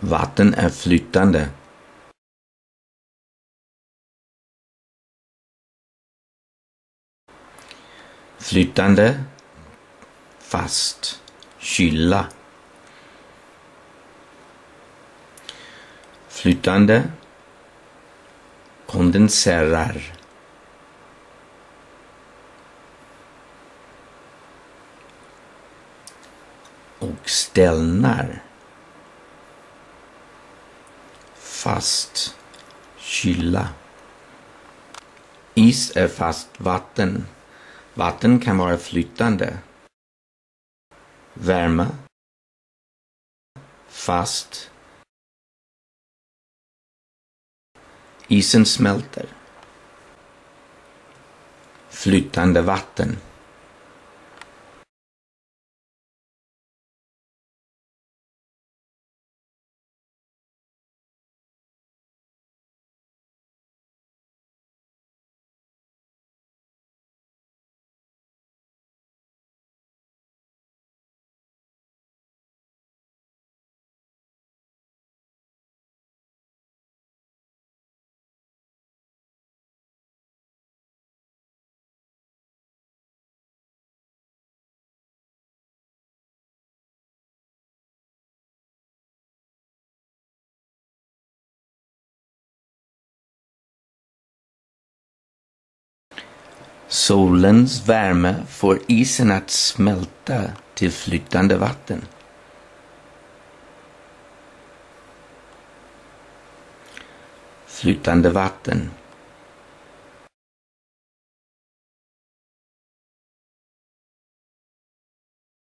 Vatten är flytande. Flytande, fast, kyla. Flytande, kondenserar. Och ställnar. Fast, kyla. Is är fast vatten. Vatten kan vara flytande. Värme. Fast. Isen smälter. Flytande vatten. Solens värme får isen att smälta till flytande vatten. Flytande vatten